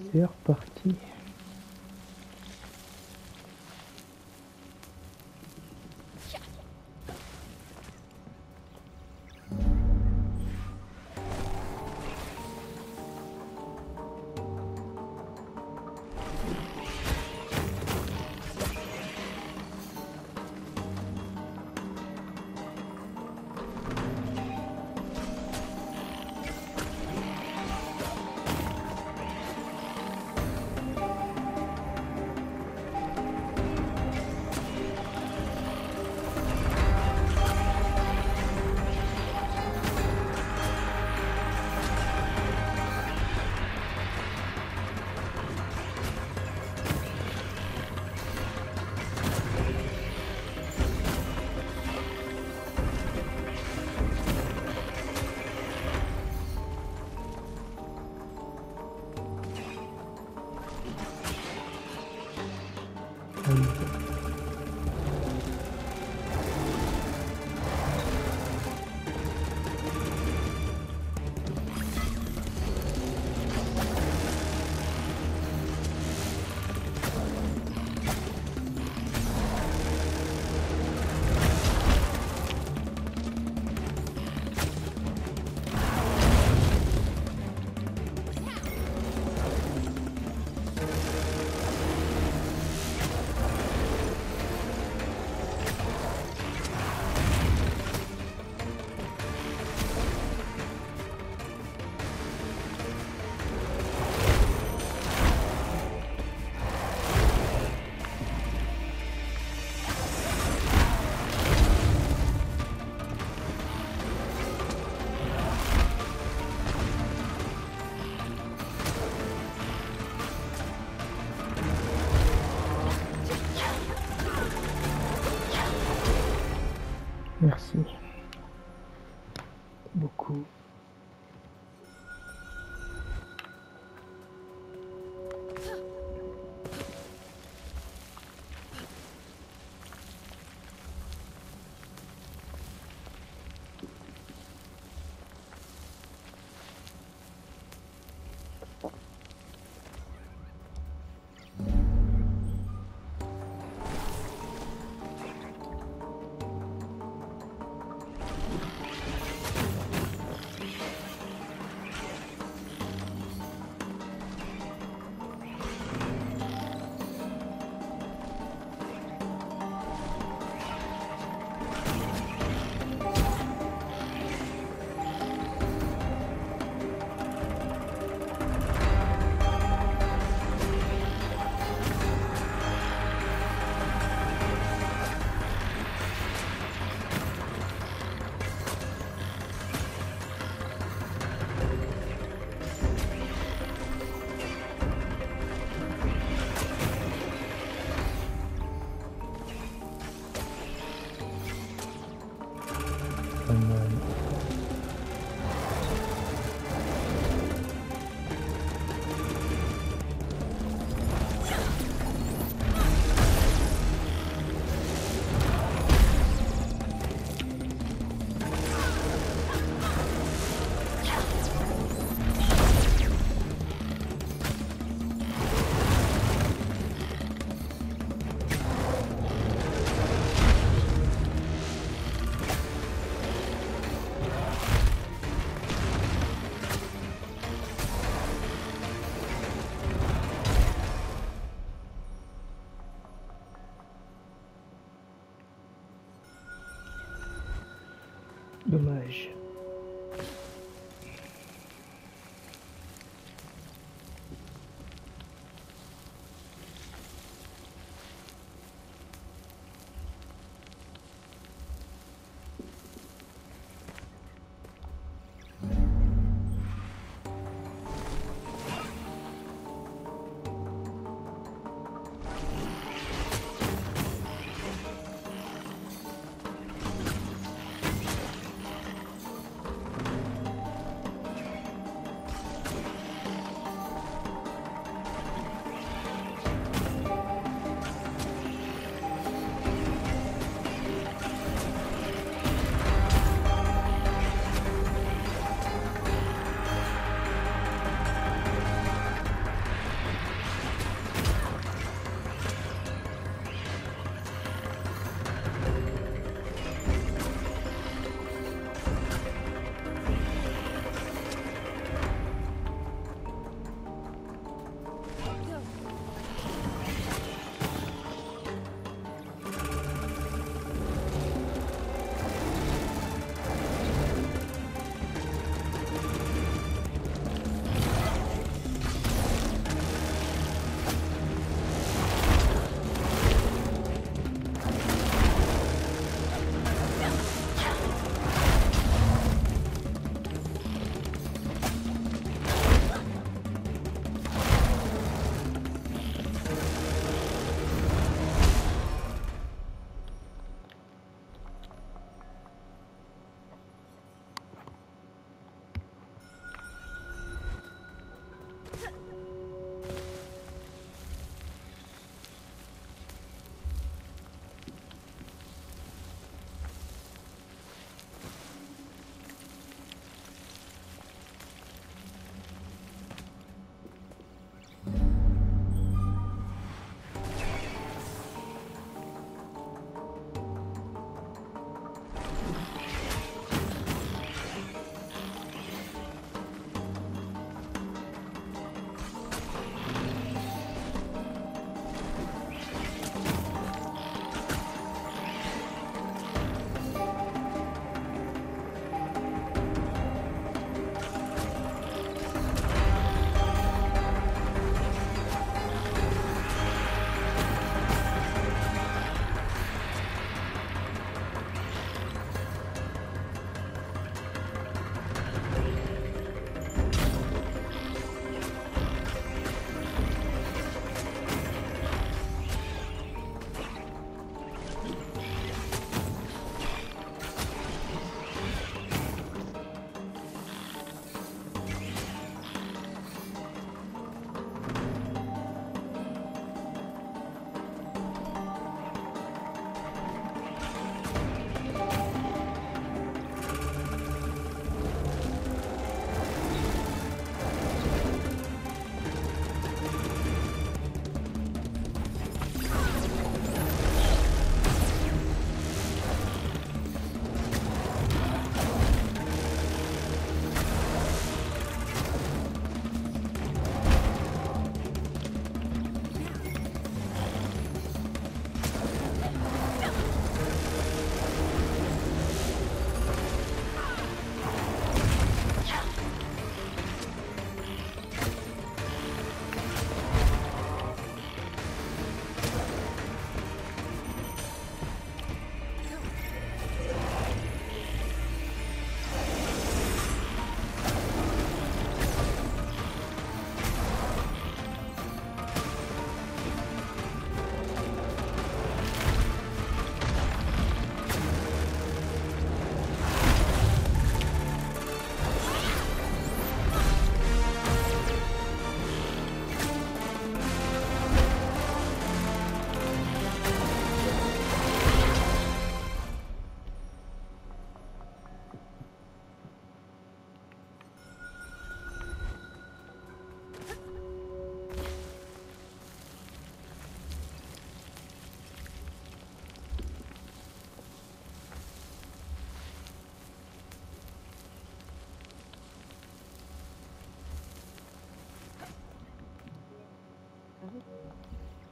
C'est reparti.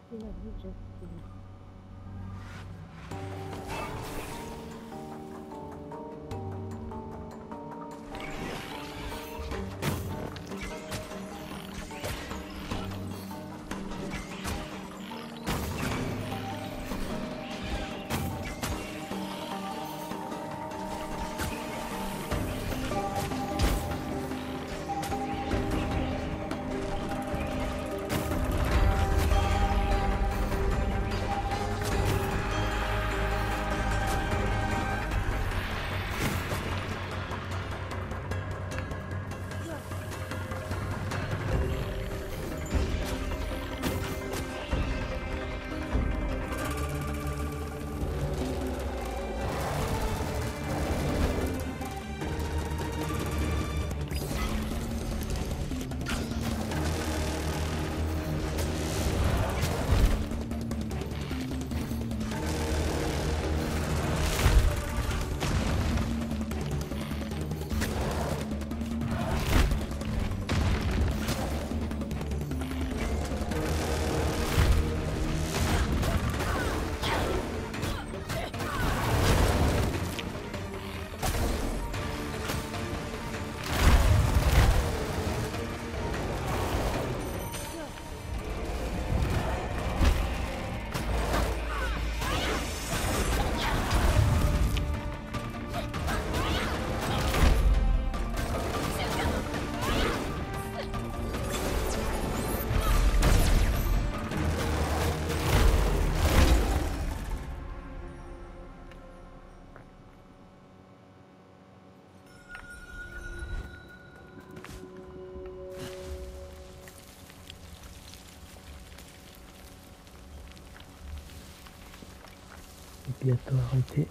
Филологический. やっと上いて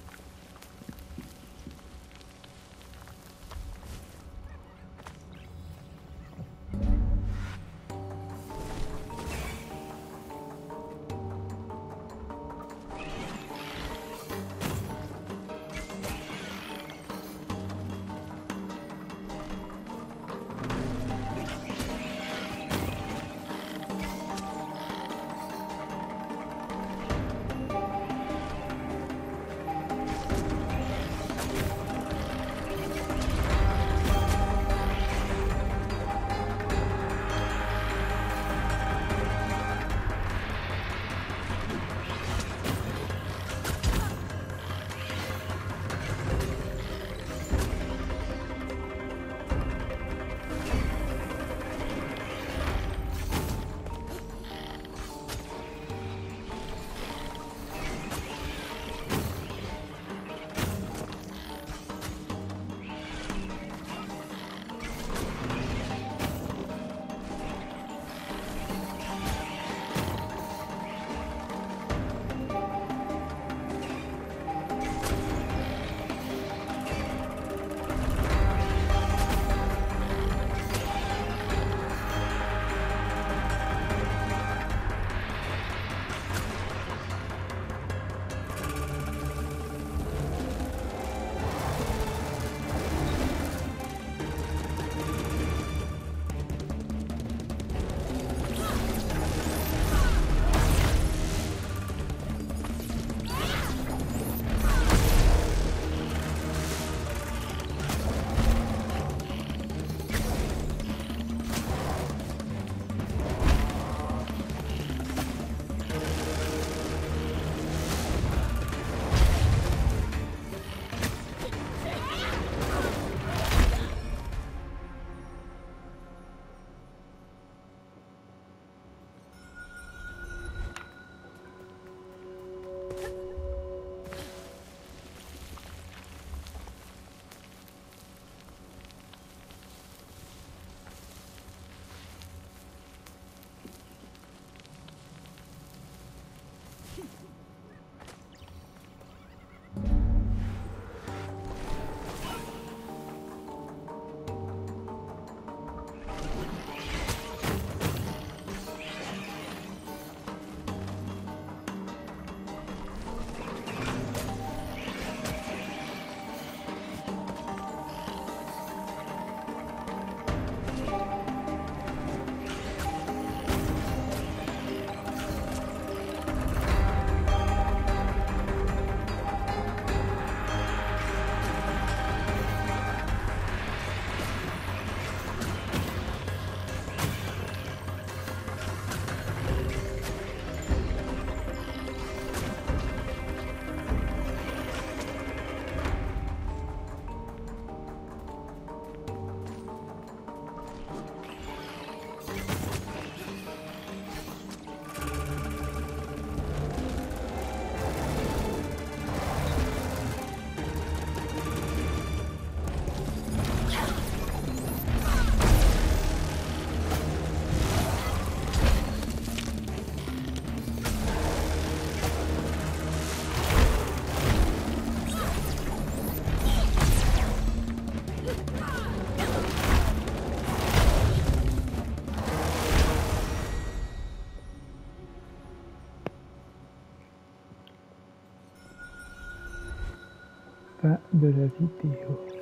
de la vidéo.